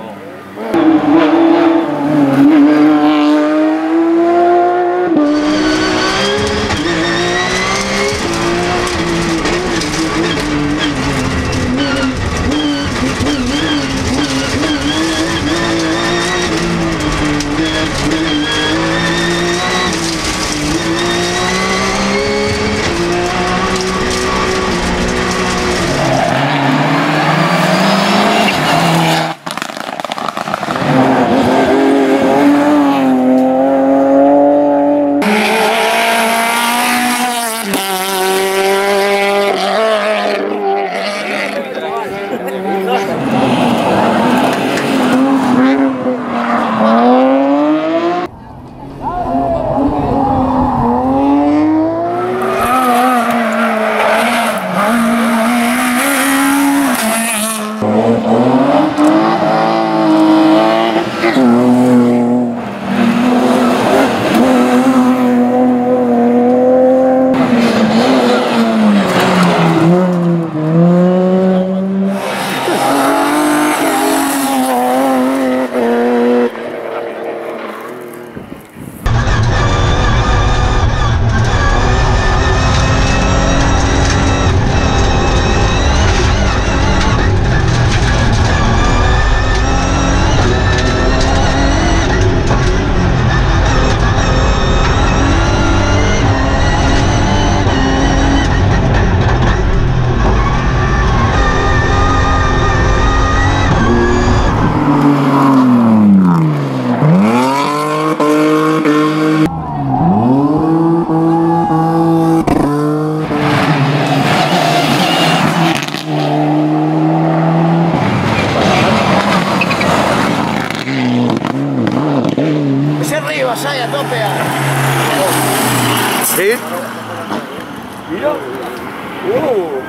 Tá bom. vas ahí a tope. ¿Sí? Mira. Uh.